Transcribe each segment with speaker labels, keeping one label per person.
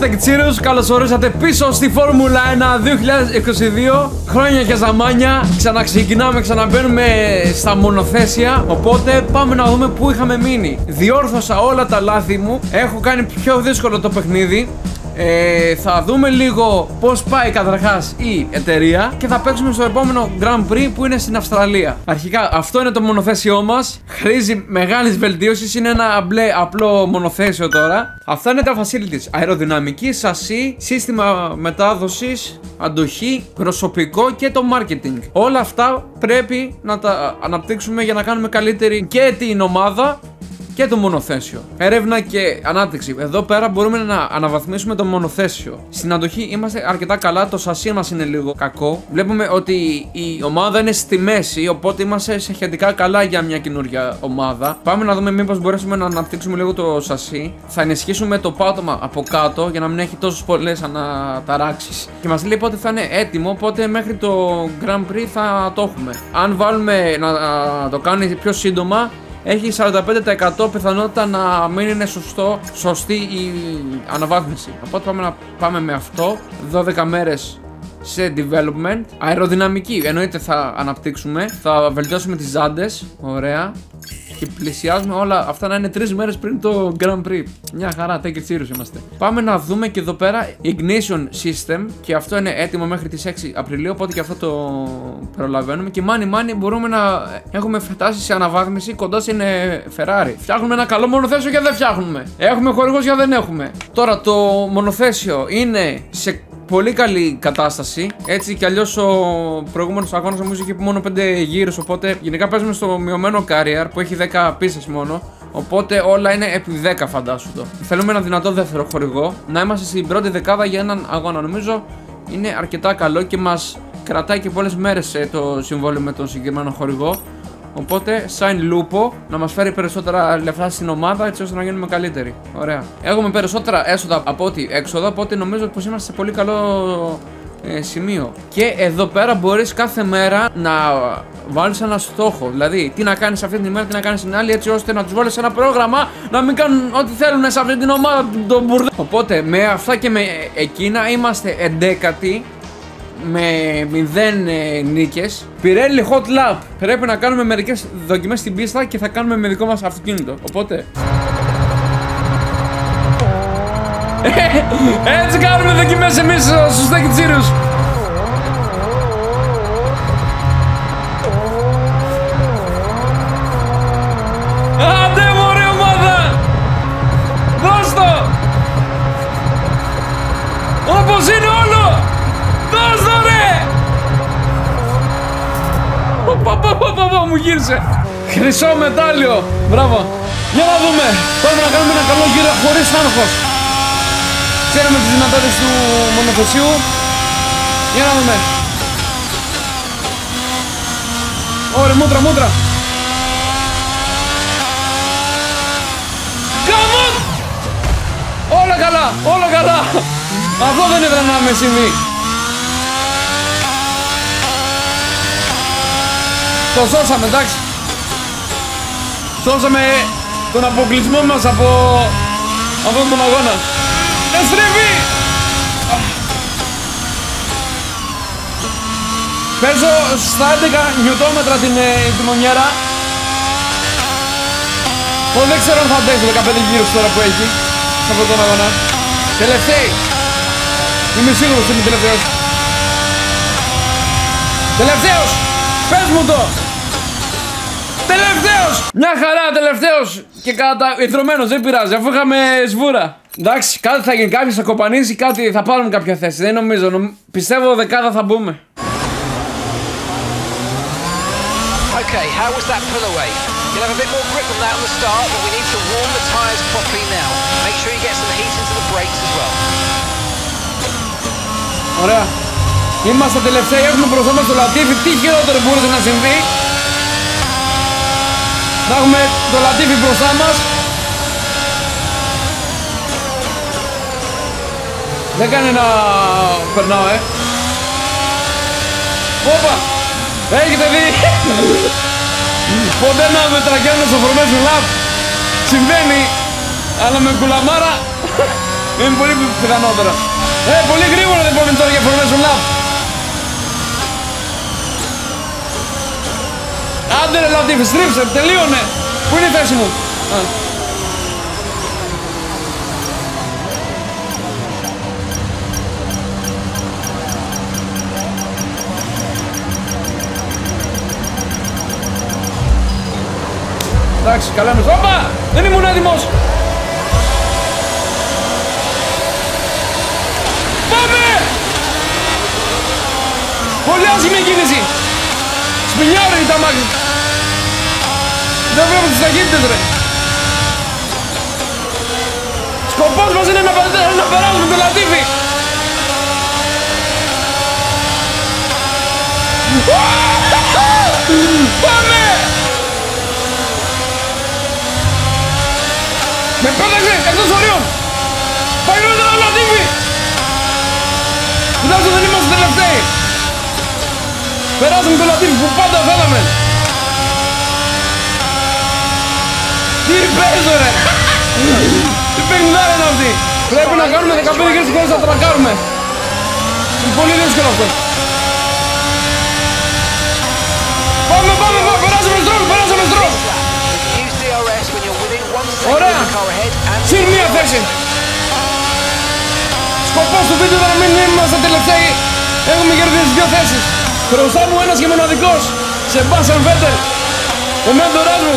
Speaker 1: Γεια σας Τεκτσίρους, καλώς ορίσατε πίσω στη Φόρμουλα 1 2022 Χρόνια και ζαμάνια, ξαναξεκινάμε, ξαναμπαίνουμε στα μονοθέσια. Οπότε πάμε να δούμε πού είχαμε μείνει. Διόρθωσα όλα τα λάθη μου, έχω κάνει πιο δύσκολο το παιχνίδι ε, θα δούμε λίγο πώς πάει καταρχάς η εταιρεία και θα παίξουμε στο επόμενο Grand Prix που είναι στην Αυστραλία. Αρχικά, αυτό είναι το μονοθέσιό μας. Χρήζει μεγάλης βελτίωσης. Είναι ένα μπλε απλό μονοθέσιο τώρα. Αυτά είναι τα facilities. Αεροδυναμική, σασί, σύστημα μετάδοσης, αντοχή, προσωπικό και το marketing. Όλα αυτά πρέπει να τα αναπτύξουμε για να κάνουμε καλύτερη και την ομάδα και το μονοθέσιο. Έρευνα και ανάπτυξη. Εδώ πέρα μπορούμε να αναβαθμίσουμε το μονοθέσιο. Στην αντοχή είμαστε αρκετά καλά, το σασί μας είναι λίγο κακό. Βλέπουμε ότι η ομάδα είναι στη μέση, οπότε είμαστε σε σχετικά καλά για μια καινούργια ομάδα. Πάμε να δούμε μήπως μπορέσουμε να αναπτύξουμε λίγο το σασί. Θα ενισχύσουμε το πάτωμα από κάτω για να μην έχει τόσες πολλές αναταράξεις. Και μας λέει πότε θα είναι έτοιμο, οπότε μέχρι το Grand Prix θα το έχουμε. Αν βάλουμε να το κάνει πιο σύντομα, έχει 45% πιθανότητα να μην είναι σωστό, σωστή η αναβάθμιση. Οπότε πάμε να πάμε με αυτό. 12 μέρες σε development. Αεροδυναμική, εννοείται θα αναπτύξουμε. Θα βελτιώσουμε τις ζάντες. Ωραία και πλησιάζουμε όλα αυτά να είναι τρεις μέρες πριν το Grand Prix. Μια χαρά, take it serious είμαστε. Πάμε να δούμε και εδώ πέρα Ignition System και αυτό είναι έτοιμο μέχρι τις 6 Απριλίου. Οπότε και αυτό το προλαβαίνουμε. Και money money μπορούμε να έχουμε φτάσει σε αναβάθμιση κοντά στην Ferrari. Φτιάχνουμε ένα καλό μονοθέσιο και δεν φτιάχνουμε. Έχουμε χορηγός για δεν έχουμε. Τώρα το μονοθέσιο είναι σε πολύ καλή κατάσταση. Έτσι κι αλλιώς ο προηγούμενος αγώνας νομίζω είχε μόνο 5 γύρους. Οπότε γενικά παίζουμε στο μειωμένο carrier που έχει 10 πίστε μόνο. Οπότε όλα είναι επί 10 φαντάσου το. Θέλουμε ένα δυνατό δεύτερο χορηγό. Να είμαστε στην πρώτη δεκάδα για έναν αγώνα. Νομίζω είναι αρκετά καλό και μας κρατάει και πολλές μέρες ε, το συμβόλαιο με τον συγκεκριμένο χορηγό. Οπότε, σαν λούπο, να μας φέρει περισσότερα λεφτά στην ομάδα έτσι ώστε να γίνουμε καλύτεροι. Ωραία. Έχουμε περισσότερα έσοδα από ό,τι έξοδα, οπότε νομίζω πως είμαστε σε πολύ καλό ε, σημείο. Και εδώ πέρα μπορείς κάθε μέρα να βάλεις ένα στόχο. Δηλαδή, τι να κάνεις αυτή την ημέρα, τι να κάνεις την άλλη, έτσι ώστε να τους βάλεις ένα πρόγραμμα να μην κάνουν ό,τι θέλουν σε αυτή την ομάδα τον μπουρδε. Οπότε, με αυτά και με εκείνα είμαστε 11 με 0 ε, νίκες. Πιρέλι Hot Lap. Πρέπει να κάνουμε μερικές δοκιμές στην πίστα και θα κάνουμε με δικό μας αυτοκίνητο. Οπότε. Έτσι κάνουμε δοκιμές εμείς στους Τεκτσίρους Άντε γύρισε Χρυσό μετάλλιο Μπράβο Για να δούμε Πάμε να κάνουμε ένα καλό γύρο χωρίς άγχος Ξέρουμε τις δυνατότητες του μονοθεσίου. Για να δούμε. Ωραία, μούτρα, μούτρα. Καμόν! Όλα καλά, όλα καλά. Αυτό δεν ήθελα να με συμβεί. Το σώσαμε, εντάξει. Σώσαμε τον αποκλεισμό μας από αυτόν τον αγώνα. Εστρέφει! Παίζω στα 11 νιωτόμετρα την ε, τιμονιέρα. Πω δεν ξέρω αν θα αντέχει 15 γύρους τώρα που έχει σε αυτόν τον αγώνα. Τελευταίοι. Είμαι σίγουρος ότι είναι τελευταίος. Τελευταίος! Πες μου το! Τελευταίος! Μια χαρά τελευταίος και κατά ιδρωμένος δεν πειράζει αφού είχαμε σβούρα. Εντάξει, κάτι θα γίνει, κάποιος θα κοπανίσει, κάτι θα πάρουμε κάποια θέση. Δεν νομίζω. Πιστεύω δεκάδα θα μπούμε.
Speaker 2: Okay, how was that pull away? You'll have a bit more grip on that on the start, but we need to warm the tyres properly now. Make sure you get some heat into the brakes as well.
Speaker 1: Ωραία. Είμαστε τελευταίοι, έχουμε μπροστά μας το Λατίφι. Τι χειρότερο μπορούσε να συμβεί. Να έχουμε το Λατίφι μπροστά μας. Δεν κάνει να περνάω, ε. Όπα! Έχετε δει! Ποτέ να με τραγιάνε στο formation lap. Συμβαίνει. Αλλά με κουλαμάρα Είναι πολύ πιθανότερο. Ε, πολύ γρήγορα δεν πάμε τώρα για formation lap. Άντε ρε Λατίφη, στρίψε, τελείωνε. Πού είναι η θέση μου; Α. Εντάξει, καλά με Όπα! Δεν ήμουν έτοιμος! Πάμε! Πολύ άσχημη κίνηση! Σπινιάρε τα μάξι! Δεν βλέπω τις ταχύτητες ρε! Σκοπός μας είναι να, πε- να περάσουμε το Λατίφι! Πάμε! Με πέταξε εκτός ορίων! Πάει νωρίτερα ο Λατίφι! Τουλάχιστον δεν είμαστε τελευταίοι! Περάσαμε το Λατίφι που πάντα θέλαμε! Τι παίζω ρε! Τι παιχνιδάρα είναι αυτή! Πρέπει να κάνουμε 15 γύρους χωρίς να τρακάρουμε! Είναι πολύ δύσκολο αυτό! Πάμε, πάμε, πάμε! Περάσαμε στρόλ, περάσαμε στρόλ!
Speaker 2: Use DRS when you're within one second
Speaker 1: Ωραία.
Speaker 2: of the car ahead and
Speaker 1: Συν μία θέση. Σκοπός του βίντεο ήταν να μην είμαστε τελευταίοι. Έχουμε κερδίσει δύο θέσεις. Μπροστά μου ένας και μοναδικός. Σεμπάσεν Βέτελ. Ο μέντορας μου.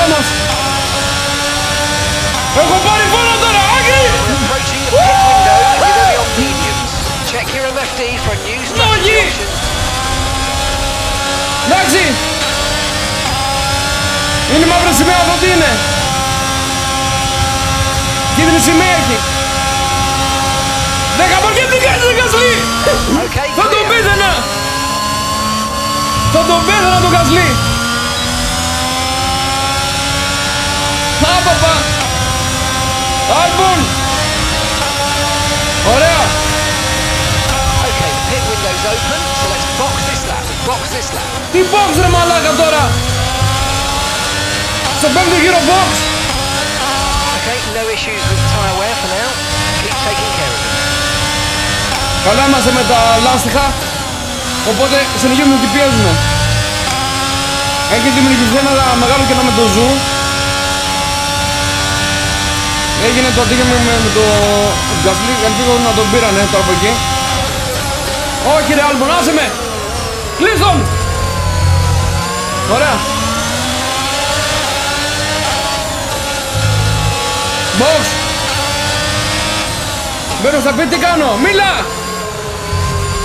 Speaker 1: Άλμπον μπροστά μας. Έχω πάρει φόρα τώρα, Άκη!
Speaker 2: Approaching the pit window, you're going to be on mediums. Check your MFD for a new strategy
Speaker 1: Nogi!
Speaker 2: option.
Speaker 1: Εντάξει. Είναι μαύρη σημαία αυτό τι είναι. Κίτρινη σημαία έχει. Δέκα από τι κάνεις ρε Κασλή.
Speaker 2: Okay,
Speaker 1: Θα τον
Speaker 2: clear.
Speaker 1: πέθαινα. Θα τον πέθαινα τον Κασλή. Άπαπα. Άλμπον. Ωραία.
Speaker 2: Okay, the pit window's open, so let's box this lap. Box this lap.
Speaker 1: Τι box ρε μαλάκα τώρα. Στο πέμπτο γύρο box.
Speaker 2: Okay, no issues with tyre wear for now. Keep taking care of it.
Speaker 1: Καλά είμαστε με τα λάστιχα, οπότε συνεχίζουμε και πιέζουμε. Έχει δημιουργηθεί ένα μεγάλο κενό με το ζου. Έγινε το ατύχημα με, με το Γκασλί, ελπίζω να τον πήρανε τώρα από εκεί. Όχι ρε Άλμπον, άσε με! Κλείς τον! Ωραία. Box! Μπαίνω στα πιτ, τι κάνω, μίλα!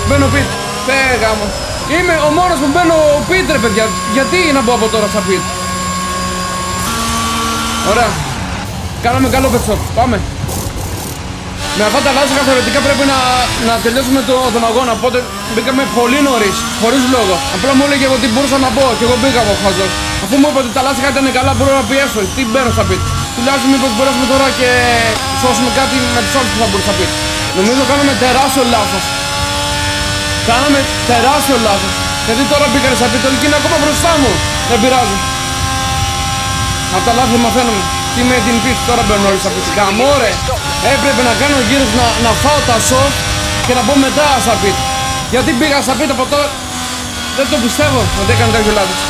Speaker 1: Μπαίνω πιτ, πέγα μου. Είμαι ο μόνος που μπαίνω πιτ ρε παιδιά. Γιατί να μπω από τώρα στα πιτ; Ωραία. Κάναμε καλό pit stop. Πάμε. Με αυτά τα λάθη θεωρητικά πρέπει να, να τελειώσουμε το, τον αγώνα. Οπότε μπήκαμε πολύ νωρίς, χωρίς λόγο. Απλά μου έλεγε ότι μπορούσα να μπω και εγώ μπήκα από χαζό. Αφού μου είπε ότι τα λάθη ήταν καλά, μπορώ να πιέσω. Τι μπαίνω στα πιτ. Τουλάχιστον μήπως μπορέσουμε τώρα και σώσουμε κάτι με τους άλλους που θα μπορούσα να πει. Νομίζω κάναμε τεράστιο λάθος. Κάναμε τεράστιο λάθος. Γιατί τώρα μπήκανε στα πιτ, όλοι και είναι ακόμα μπροστά μου. Δεν πειράζει. Από τα λάθη μαθαίνουμε. Τι με την πιτ, τώρα μπαίνουν όλοι στα πιτ. Καμόρε. Έπρεπε να κάνω γύρω να, να φάω τα σοφ και να μπω μετά στα πιτ. Γιατί πήγα στα πιτ από τώρα. Δεν το πιστεύω ότι έκανε τέτοιο λάθος.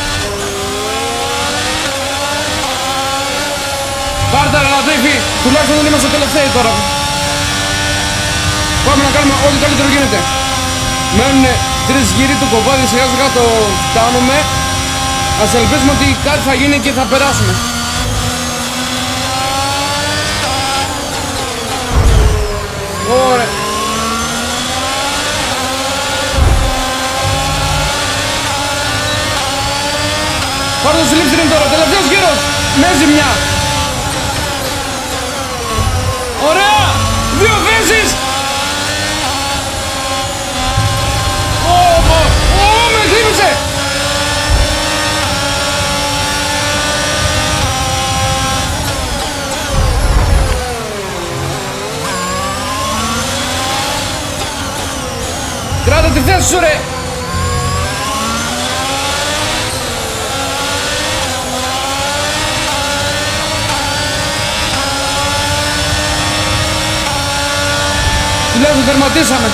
Speaker 1: Πάρτε ρε Λατίφη, τουλάχιστον δεν είμαστε τελευταίοι τώρα. Πάμε να κάνουμε ό,τι καλύτερο γίνεται. Μένουν τρεις γύροι του κοβάδι, σιγά σιγά το φτάνουμε. Ας ελπίσουμε ότι κάτι θα γίνει και θα περάσουμε. Ωραία. Πάρτε το συλλήψη τώρα, τελευταίος γύρος. Με ζημιά. Ωραία. Δύο θέσεις. Ω, ω, ω, με χτύπησε. Κράτα τη θέση σου ρε. Τουλάχιστον τερματίσαμε.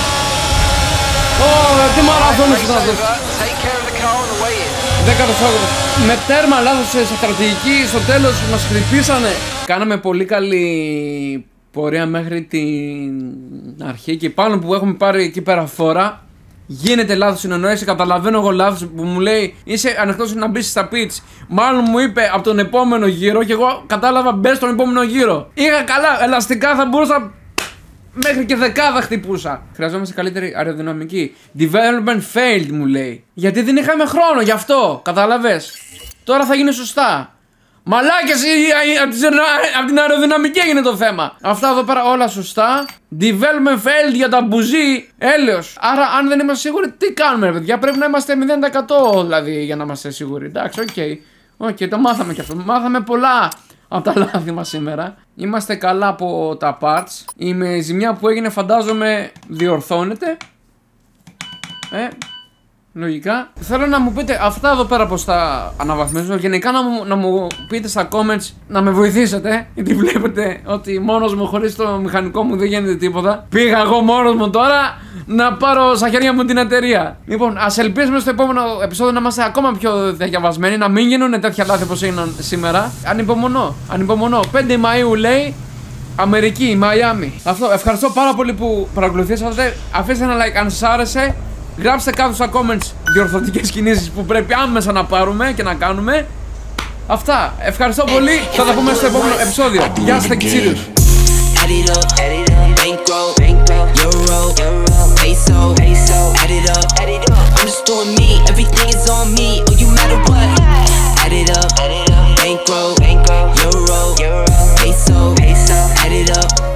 Speaker 1: Ω, τι μαραθώνος ήταν αυτός.
Speaker 2: Take care of the car on the way in.
Speaker 1: Δέκατος άγωνας. Με τέρμα λάθος σε στρατηγική, στο τέλος μας χτυπήσανε. Κάναμε πολύ καλή πορεία μέχρι την αρχή και πάνω που έχουμε πάρει εκεί πέρα φορά. Γίνεται λάθος συνεννόηση, καταλαβαίνω εγώ λάθος που μου λέει είσαι ανοιχτός να μπεις στα pitch. Μάλλον μου είπε από τον επόμενο γύρο και εγώ κατάλαβα μπες στον επόμενο γύρο. Είχα καλά, ελαστικά θα μπορούσα Μέχρι και δεκάδα χτυπούσα. Χρειαζόμαστε καλύτερη αεροδυναμική. Development failed μου λέει. Γιατί δεν είχαμε χρόνο γι' αυτό. Κατάλαβες; Τώρα θα γίνει σωστά. Μαλάκες από την αεροδυναμική έγινε το θέμα. Αυτά εδώ πέρα όλα σωστά. Development failed για τα μπουζί. Έλεος. Άρα, αν δεν είμαστε σίγουροι, τι κάνουμε, ρε παιδιά; Πρέπει να είμαστε 0% δηλαδή για να είμαστε σίγουροι. Εντάξει, οκ. Okay. OK, okay, το μάθαμε κι αυτό. Μάθαμε πολλά από τα λάθη μας σήμερα. Είμαστε καλά από τα parts. Η με ζημιά που έγινε φαντάζομαι διορθώνεται. Ε, Λογικά. Θέλω να μου πείτε αυτά εδώ πέρα πώς θα αναβαθμίσω. Γενικά να μου, να μου πείτε στα comments να με βοηθήσετε. Γιατί βλέπετε ότι μόνος μου χωρίς το μηχανικό μου δεν γίνεται τίποτα. Πήγα εγώ μόνος μου τώρα να πάρω στα χέρια μου την εταιρεία. Λοιπόν, ας ελπίσουμε στο επόμενο επεισόδιο να είμαστε ακόμα πιο διαβασμένοι, να μην γίνουν τέτοια λάθη όπως έγιναν σήμερα. Ανυπομονώ. Ανυπομονώ. 5 Μαου λέει Αμερική, Μαϊάμι. Αυτό. Ευχαριστώ πάρα πολύ που παρακολουθήσατε. Αφήστε ένα like αν σας άρεσε. Γράψτε κάτω στα comments διορθωτικές κινήσει που πρέπει άμεσα να πάρουμε και να κάνουμε Αυτά, ευχαριστώ πολύ, θα τα πούμε στο επόμενο επεισόδιο Γεια σα και Bankroll, euro.